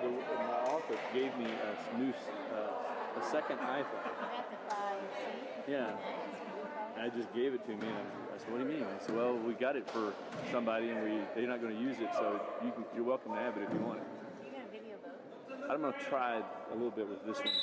The, my office gave me a new, uh, a second iPhone. Got the five C. Yeah. And I just gave it to me, and I said, "What do you mean?" I said, "Well, we got it for somebody, and we they're not going to use it, so you can, you're welcome to have it if you want it." You're gonna video both. I'm going to try a little bit with this one.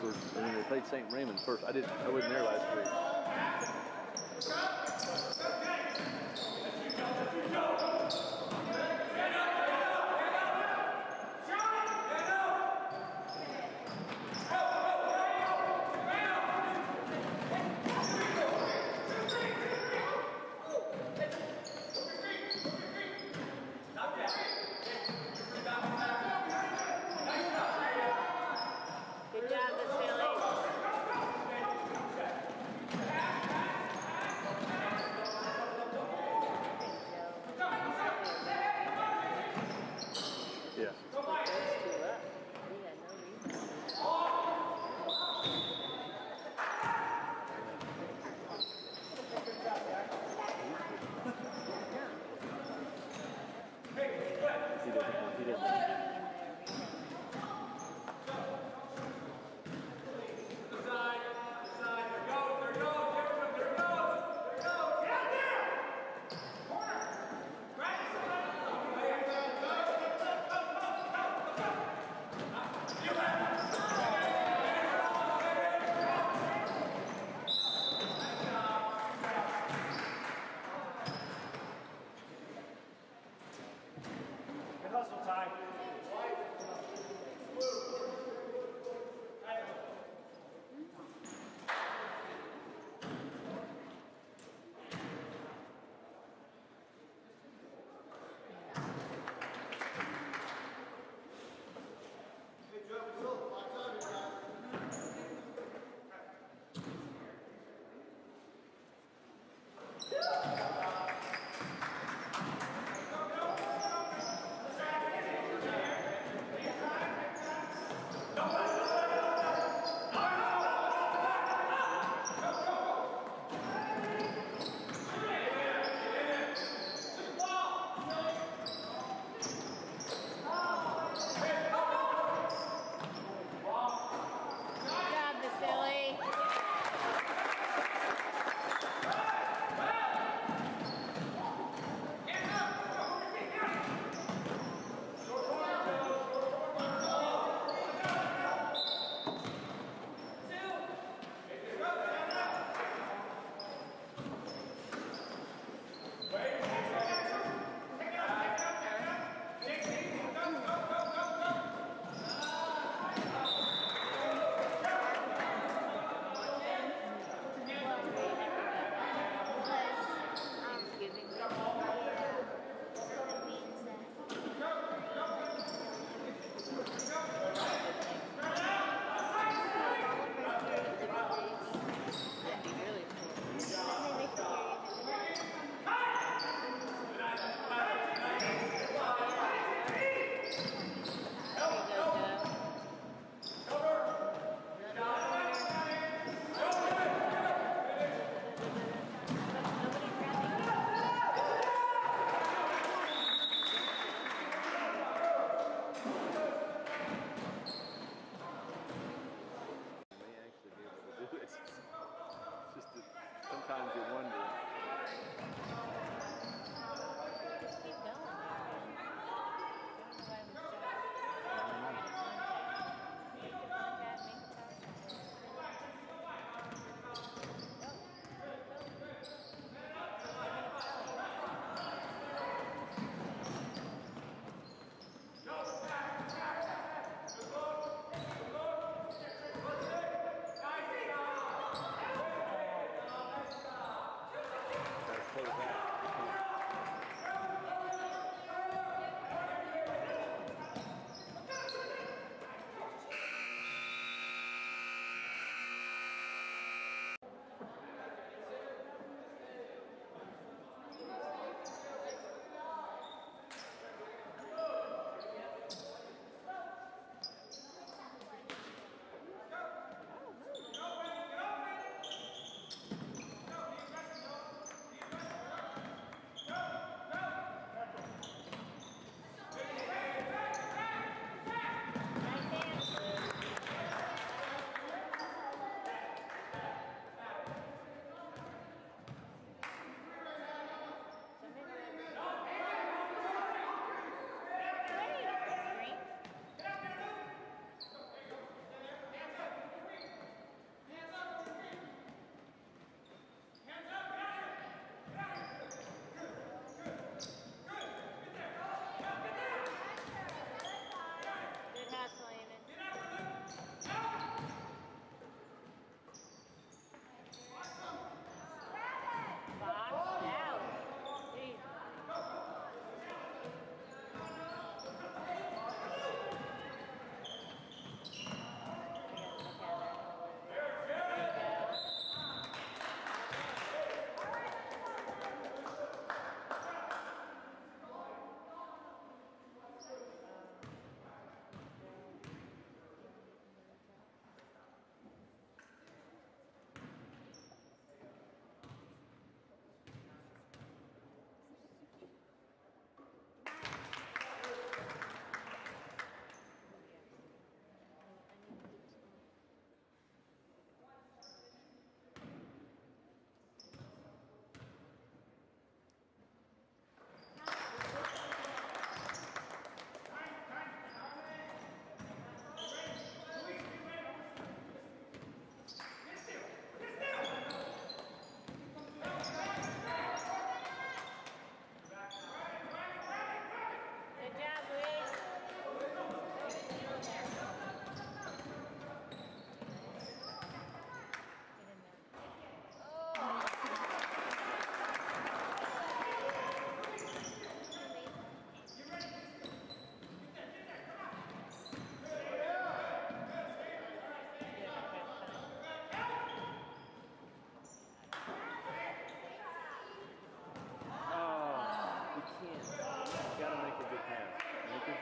For, I mean, they played St. Raymond first. I didn't. I wasn't there last week.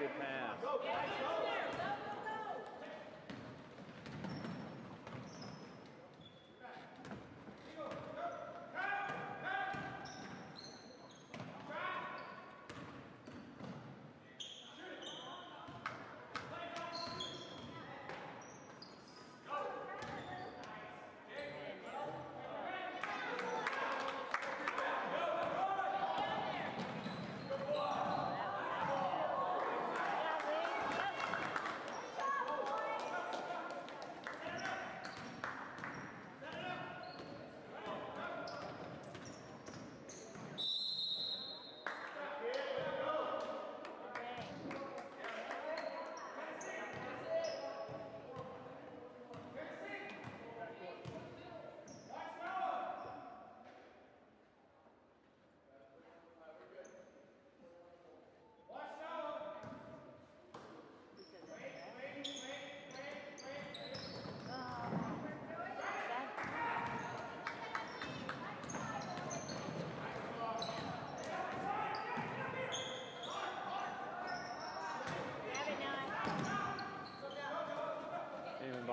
Good pass.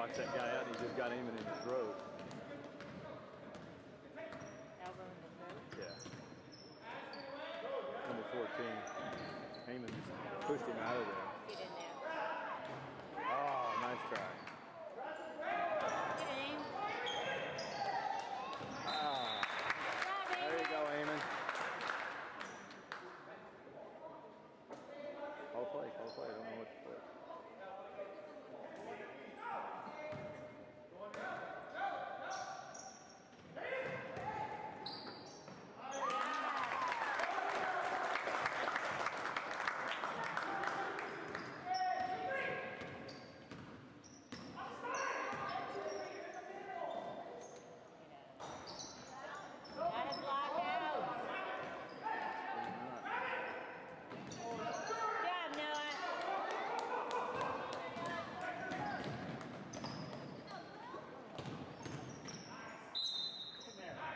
Boxed that guy out he just got Eamon in the throat. Elbow in the throat. Yeah. Number 14. Eamon just pushed him out of there. In there. Oh, nice try. Get in. Ah, Grab there you Eamon. go, Eamon. Call play, call play. I don't know what to put. Gotta block out. Good job, Noah.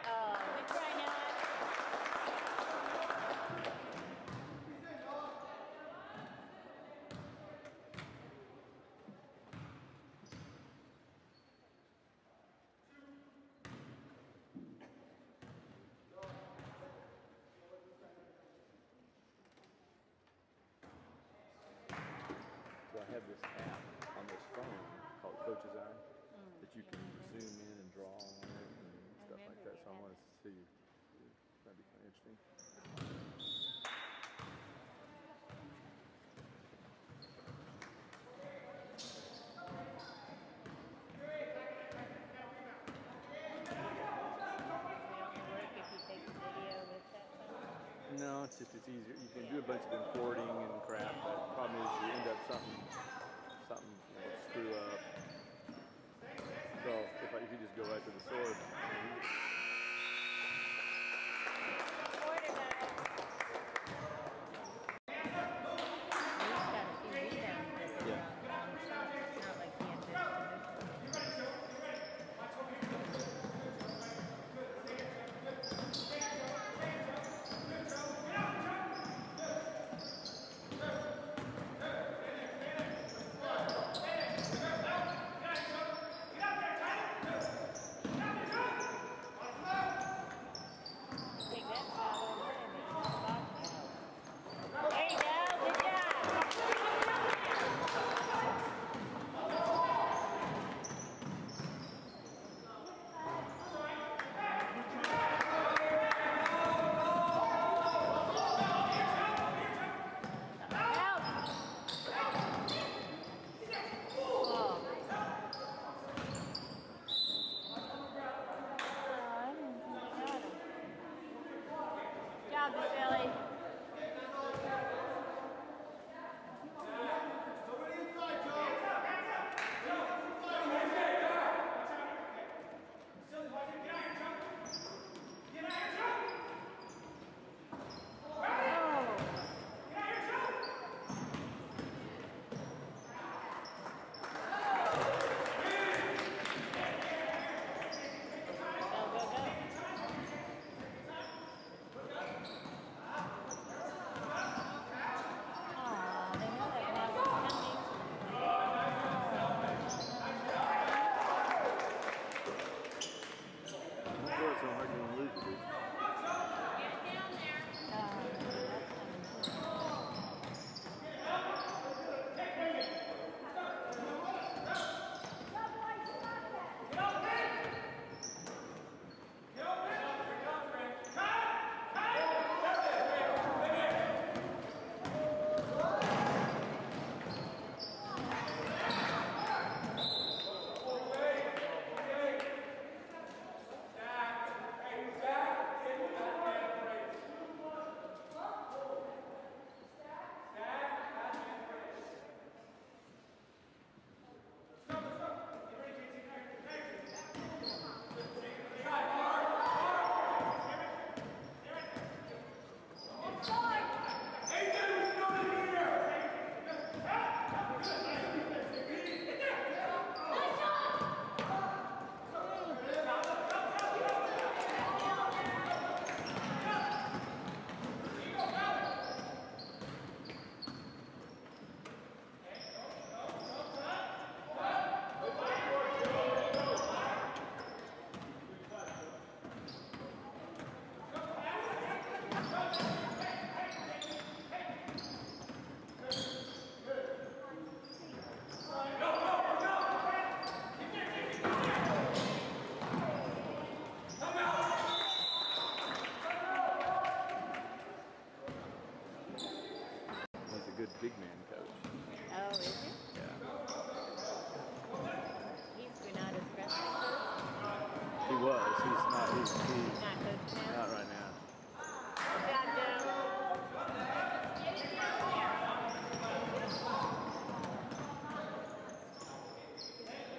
Oh, good try, Noah. So I have this app on this phone called Coach's Eye mm. that you can zoom in and draw on it and stuff like that. So I wanted to see. That'd be kind of interesting. Will it work if you take a video with that phone? No, it's just it's easier. You can do a bunch of importing and crap, but the problem is you end up something something will screw up. So if, I, if you just go right to the source, was. He's not. He's, he's Not not right now. Good job, Joe.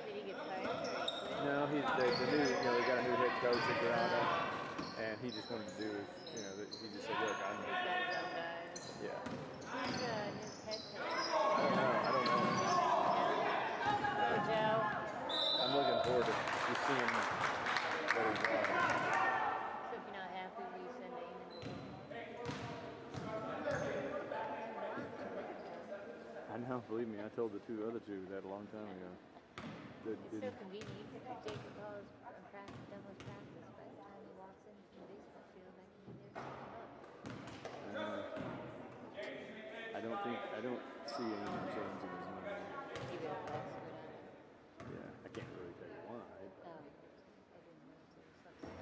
Did he get fired or he quit? No, he the, the new you know they got a new head coach at Granada, and he just wanted to do his you know that- he just said look I'm He's got his own guys. yeah Who's uh, his head coach? I don't know I don't know Go, Joe. I'm looking forward to just seeing what he's like. So if you're not happy, will you send Eamon to him? I know believe me I told the two other two that a long time ago. That It's so convenient. You can put Jacob Hall's practice, doubles practice. By the time he walks in from the baseball field, I can be there up. uh, I don't think I don't see anything changing his mind. He really likes to go down there. Yeah, I can't really tell you why. Oh, I didn't know. It was something.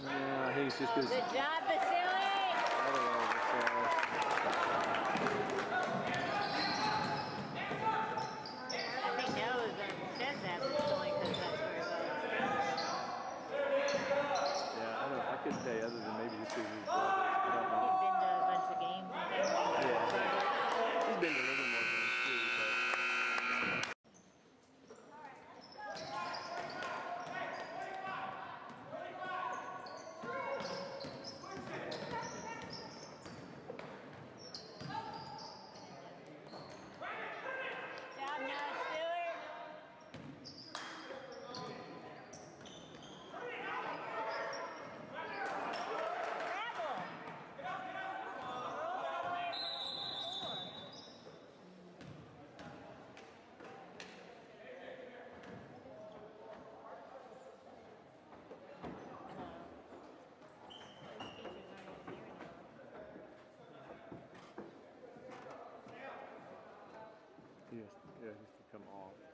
Yeah, I think it's just because. Good job, Vasily! I think Noah um, says that, but it's only 'cause that's where his other Yeah, I don't. I couldn't tell you other than maybe just because he's brothers. I don't know. He's been to a bunch of games and things. Yeah. He's been to Livermore games too. But Job, Noah Stewart. Travel. Has, yeah, he has to come off.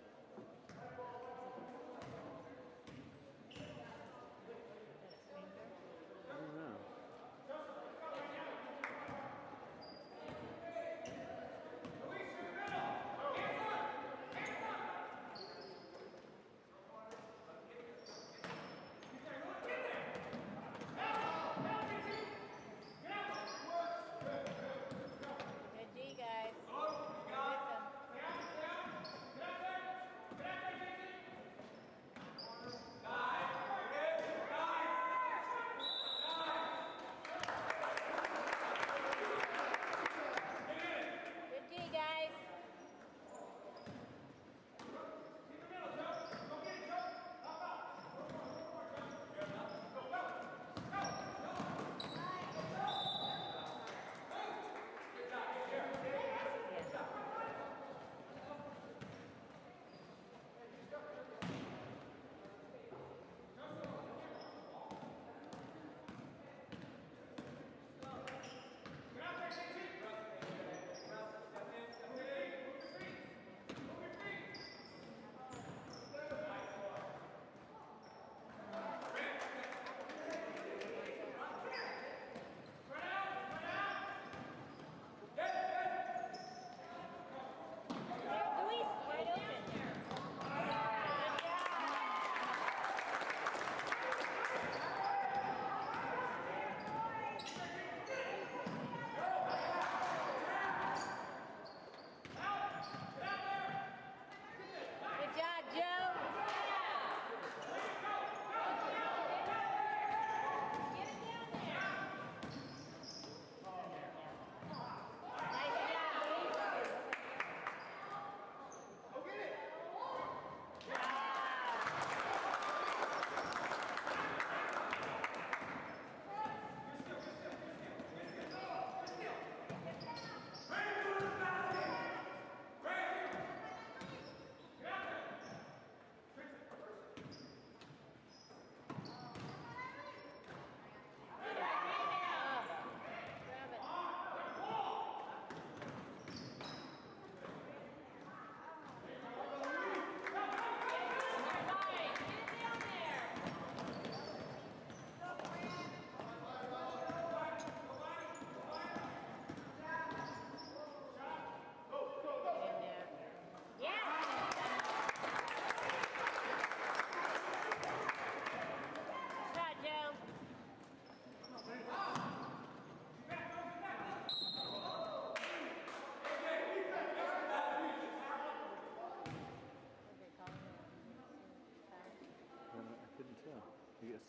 Yeah.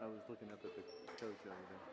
I was looking up at the coach over there.